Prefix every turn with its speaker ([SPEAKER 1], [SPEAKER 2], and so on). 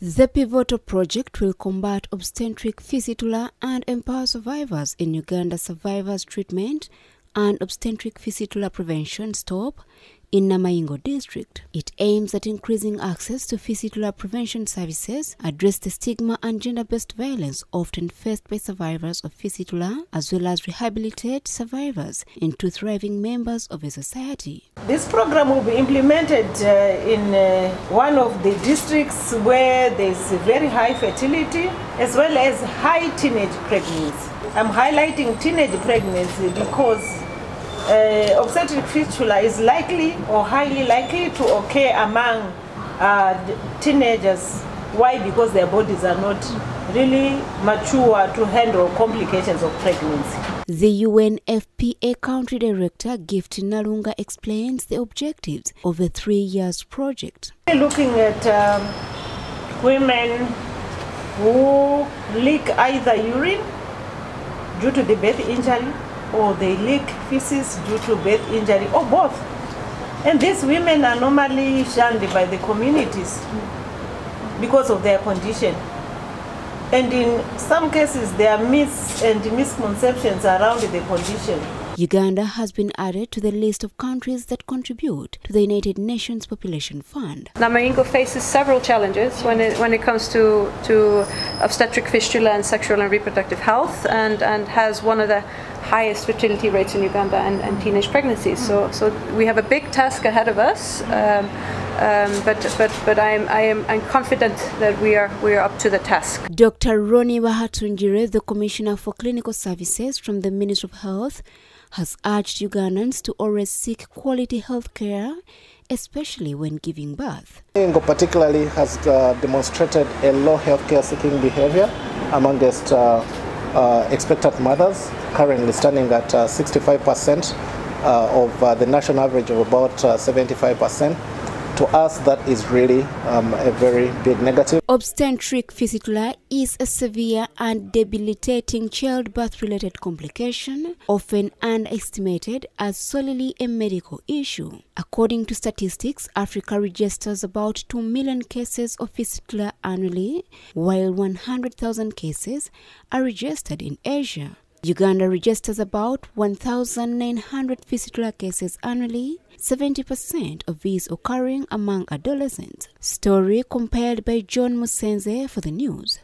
[SPEAKER 1] The pivotal project will combat obstetric fistula and empower survivors in Uganda Survivors Treatment and Obstetric Fistula Prevention STOP in Namayingo district. It aims at increasing access to fistula prevention services, address the stigma and gender-based violence often faced by survivors of fistula, as well as rehabilitate survivors into thriving members of a society.
[SPEAKER 2] This program will be implemented uh, in uh, one of the districts where there's very high fertility as well as high teenage pregnancy. I'm highlighting teenage pregnancy because uh, obstetric fistula is likely or highly likely to occur among uh, teenagers. Why? Because their bodies are not really mature to handle complications of pregnancy.
[SPEAKER 1] The UNFPA Country Director Gift Nalunga explains the objectives of the three years project.
[SPEAKER 2] We're looking at um, women who leak either urine due to the birth injury or they leak feces due to birth injury or both. And these women are normally shunned by the communities because of their condition. And in some cases, there are myths and misconceptions around the condition.
[SPEAKER 1] Uganda has been added to the list of countries that contribute to the United Nations Population Fund.
[SPEAKER 3] Namayingo faces several challenges when it, when it comes to, to obstetric fistula and sexual and reproductive health and, and has one of the highest fertility rates in Uganda and, and teenage pregnancies. So, so we have a big task ahead of us. Um, um, but but but I am I am I'm confident that we are we are up to the task.
[SPEAKER 1] Dr. Ronnie Bahatungire, the Commissioner for Clinical Services from the Ministry of Health, has urged Ugandans to always seek quality health care, especially when giving birth.
[SPEAKER 4] Ingo particularly has uh, demonstrated a low healthcare seeking behavior amongst uh, uh, expectant mothers, currently standing at 65% uh, of uh, the national average of about 75% uh, to us that is really um, a very big negative.
[SPEAKER 1] Obstetric fistula is a severe and debilitating childbirth related complication, often underestimated as solely a medical issue. According to statistics, Africa registers about 2 million cases of fistula annually, while 100,000 cases are registered in Asia. Uganda registers about 1,900 fistula cases annually, 70% of these occurring among adolescents. Story compiled by John Musenze for the news.